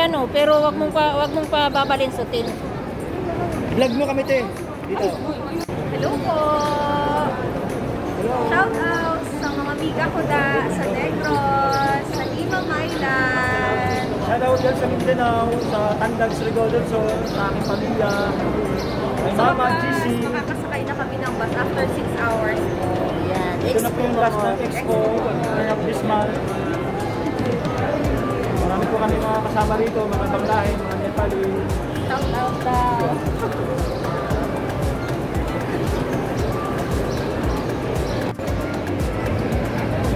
mong i-ano, pero wag mong pa, wag mong pa babalinsutin. Vlog mo kami, te. Dito. Hello po! Shout out sa mga amiga ko da sa Negros, sa Lima, Mailan. Shoutout dyan sa Mindanao, sa Tandag, Surigao del Sur, sa aking pamilya. Kay Mama, GC. Makakasakay na kami ng bus after 6 hours. Yan. Ito na po yung last ng Expo. Turn up this month. Po kami mga kasama rito, mga ibang lahi, mga Nepali. Shout out.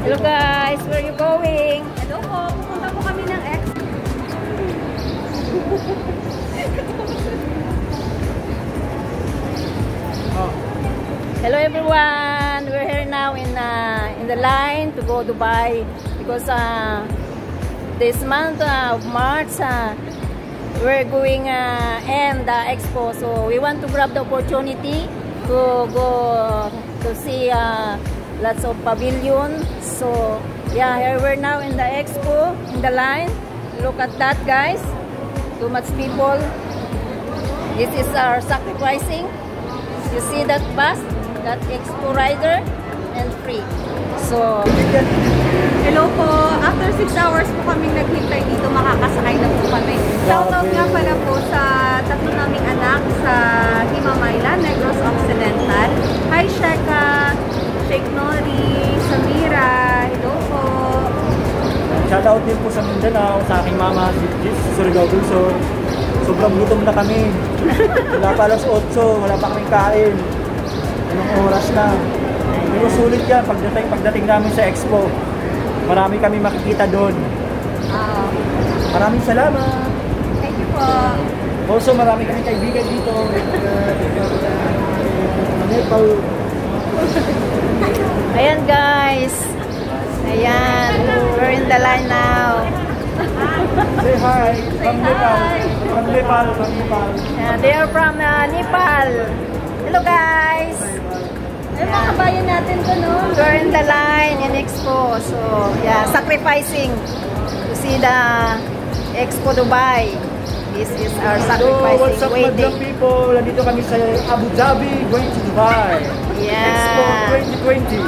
Hello guys, where are you going? Hello po, pupunta po kami ng X. Oh. Hello everyone. We're here now in uh, in the line to go Dubai because uh, this month uh, of March uh, we're going uh, end the expo. So we want to grab the opportunity to go to see uh, lots of pavilion. So yeah, here we're now in the expo in the line. Look at that, guys. Too much people. This is our sacrificing. You see that bus, that expo rider, and free. So, Hello po, after 6 hours po kami naghintay dito, makakasakay na po kami. Shout out nga pala po sa tatlo naming anak sa Himamayla, Negros Occidental. Hi Sheka, Sheikh Nori, Samira, hello po. Shoutout din po sa Mindanao, sa aking mama, si sa Surigao del Sur. Sobrang gutom na kami. Wala pa alas 8, wala pa kaming kain. Anong oras na. Pero sulit yan pagdating, pagdating namin sa Expo. marami kami makikita doon. Ah, Maraming salamat. thank you po. Also, marami kami kaibigan dito. Nepal. Ayan guys. Ayan. We're in the line now. Say hi. From Nepal. From Nepal. From Nepal. Yeah, they are from uh, Nepal. Hello guys. Eh, mga kabayan natin to, no? We're in the line in Expo. So, yeah, sacrificing to see the Expo Dubai. This is our So, what's sacrificing up, waiting. people? Nandito kami sa Abu Dhabi, going to Dubai. Expo Yeah. 2020.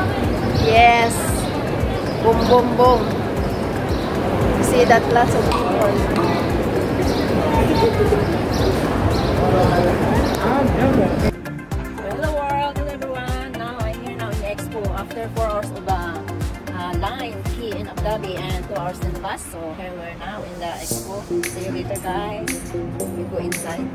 Yes. Boom, boom, boom. You see that lots of people. Ah, yeah. After four hours of uh, uh, line key in Abu Dhabi and two hours in the bus. So here we're now in the Expo. See you later guys. We go inside.